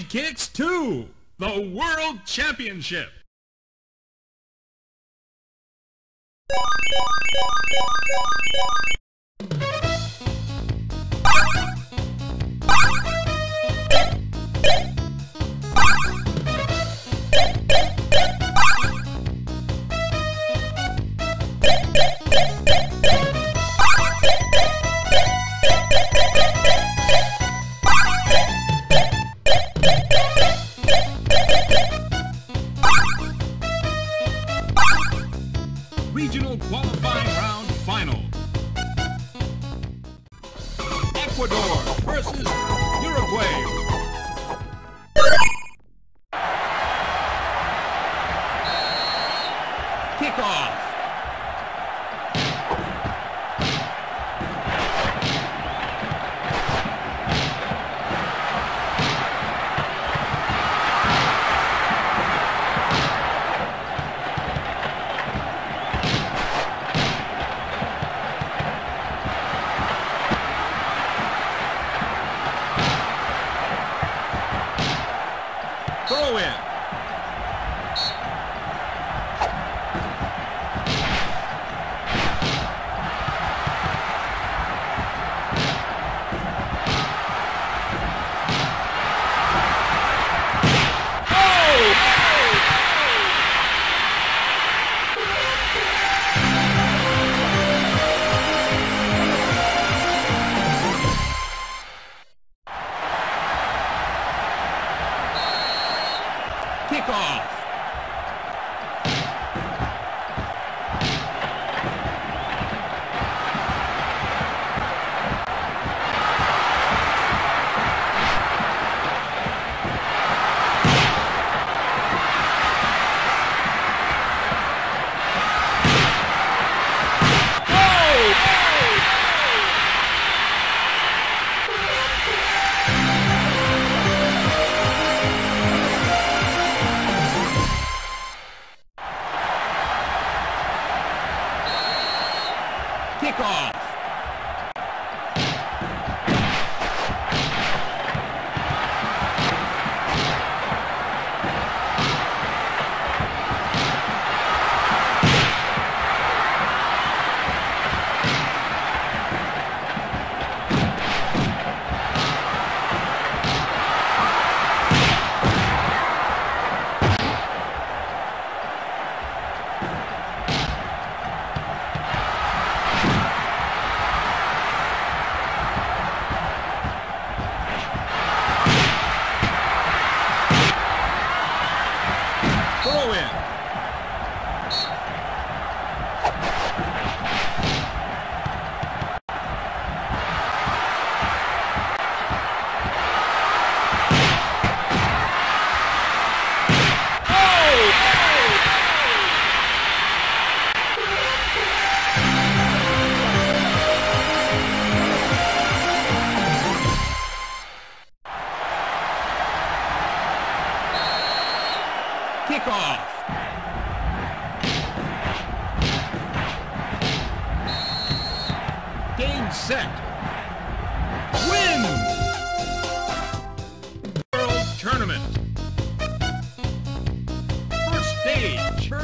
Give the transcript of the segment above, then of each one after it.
Sidekicks 2! the World Championship. kickoff.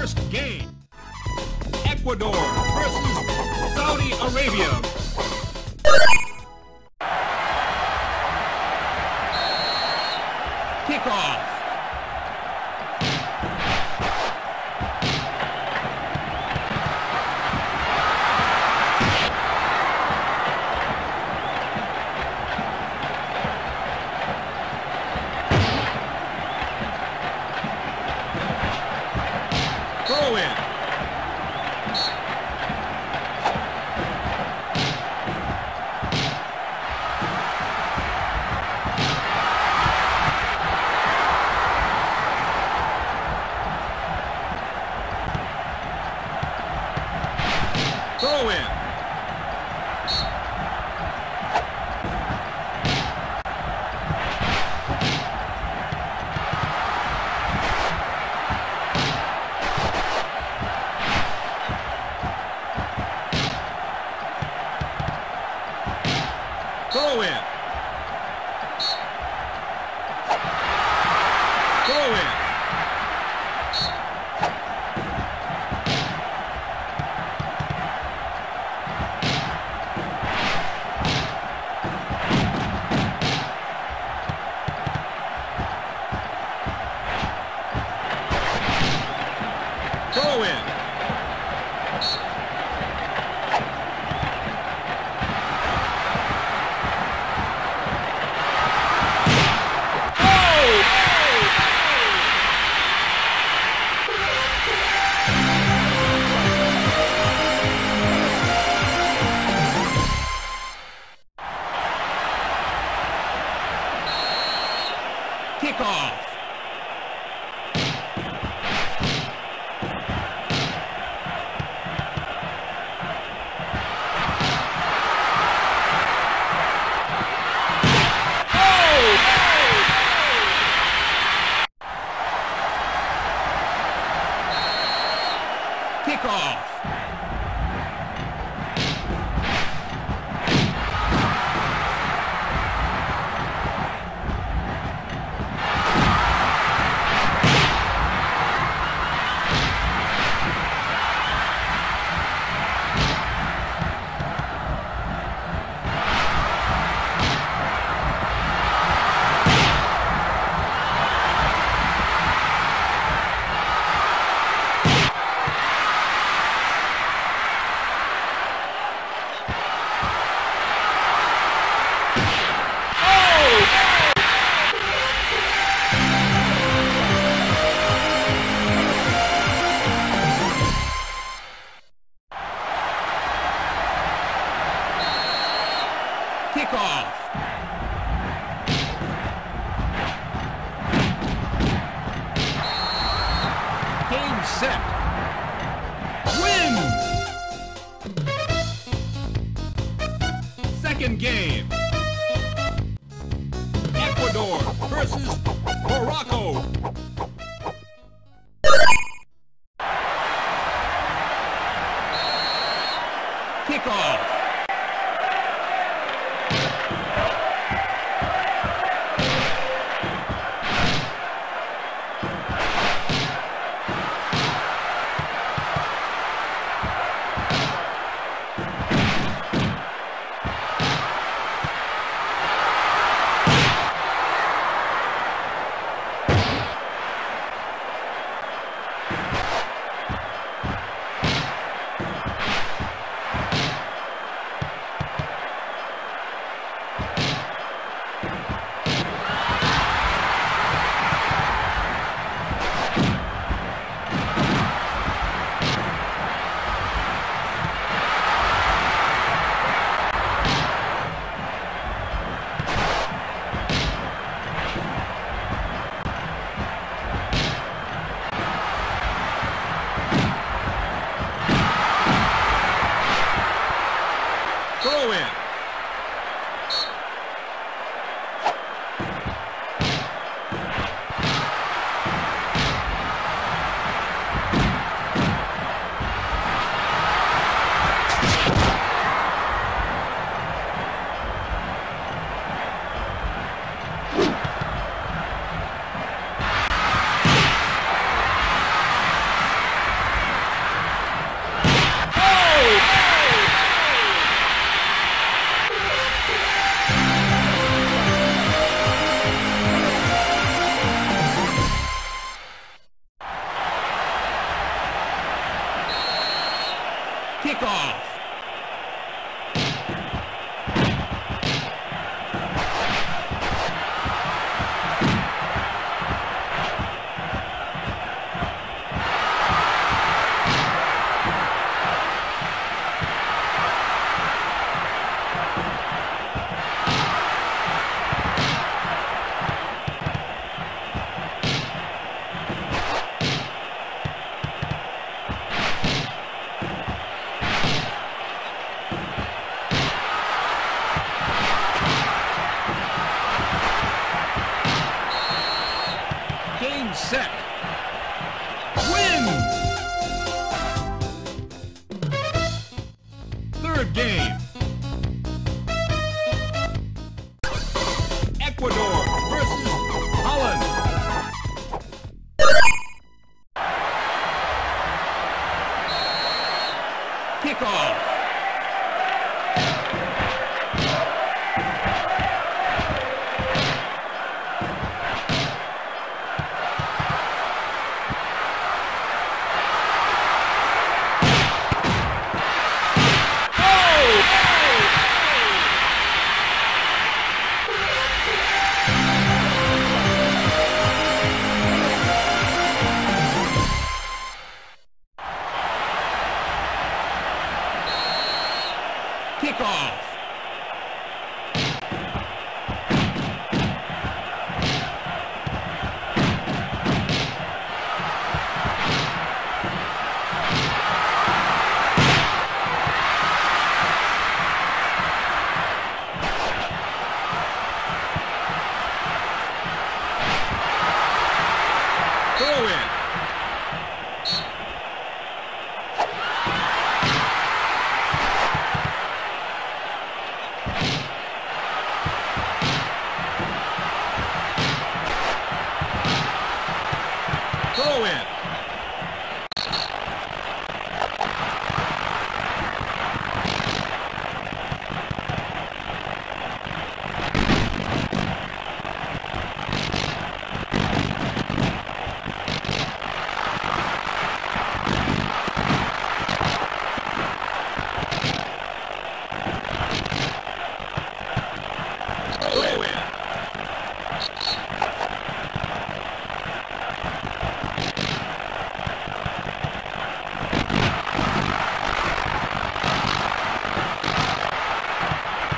first game. Ecuador versus Saudi Arabia. Kickoff. Set.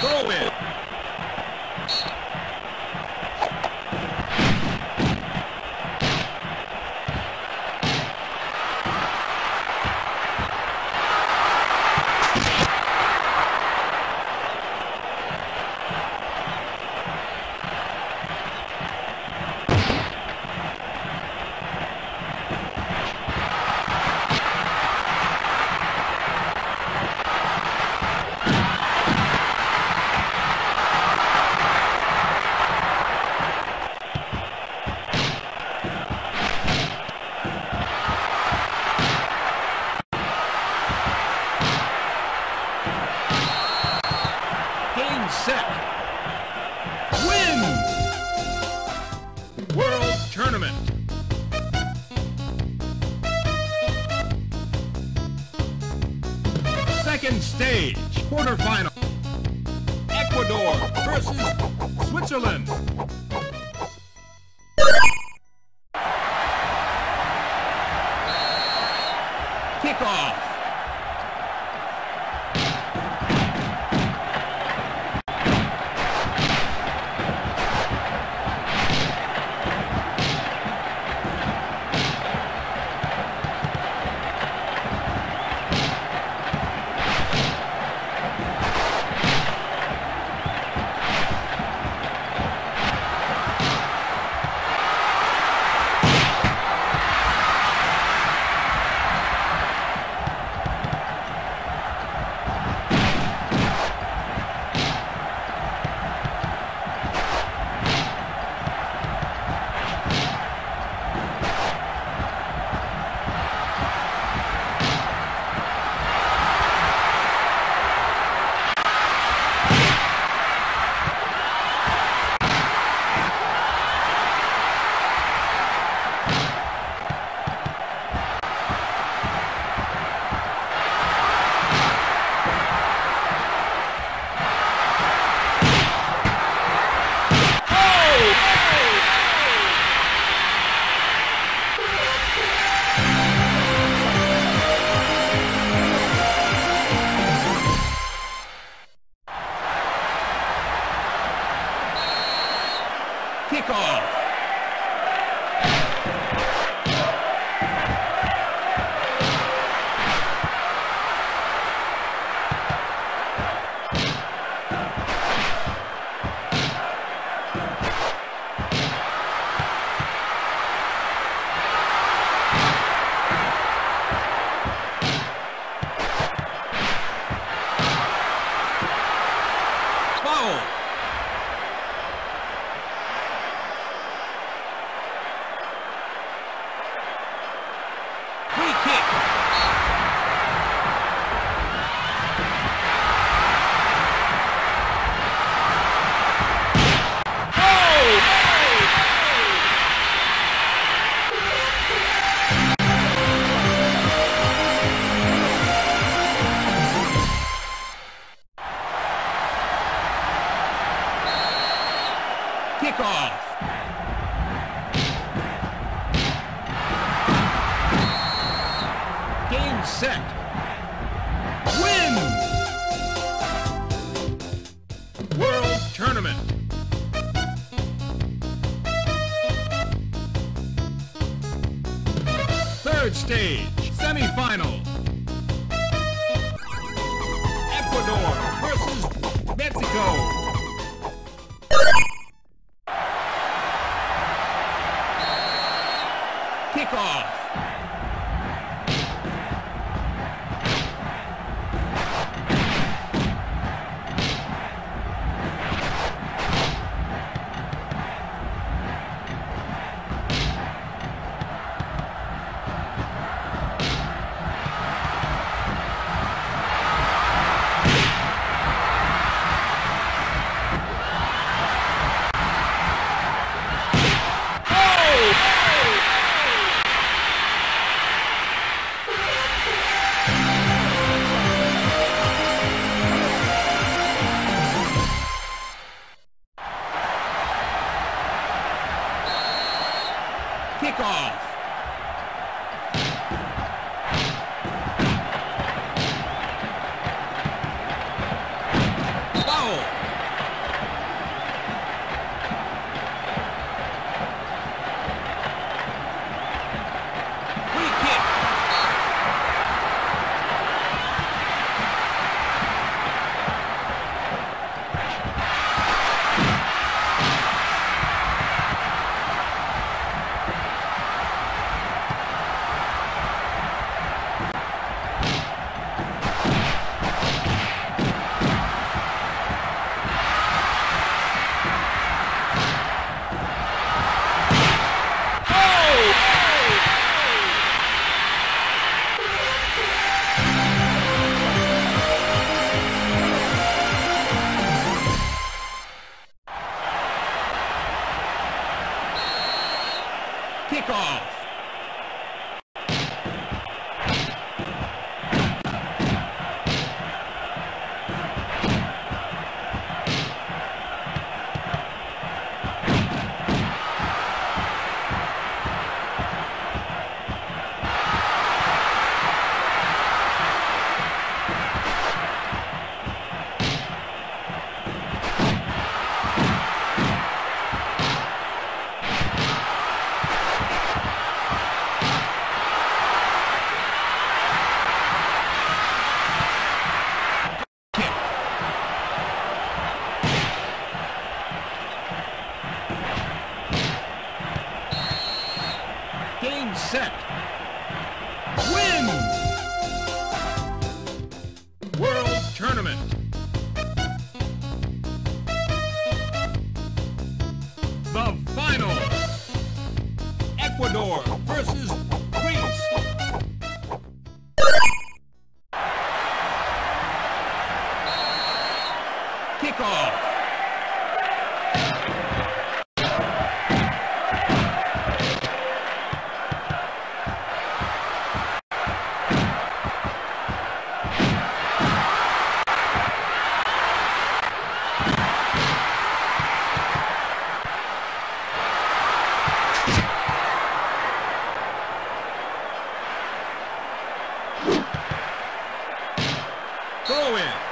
Throw in. Game set. Win! World Tournament. Second stage, quarterfinal. Ecuador versus Switzerland. Third stage, Throw in.